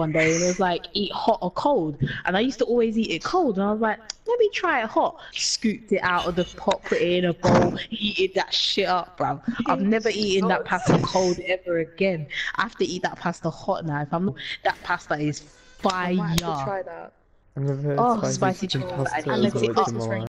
one day and it was like eat hot or cold, and I used to always eat it cold, and I was like, let me try it hot. Scooped it out of the pot, put it in a bowl, heated that shit up, bro. I've never eaten that pasta cold ever again. I have to eat that pasta hot now. If I'm not, that pasta is I fire. might have to try that. Oh, spicy chicken pasta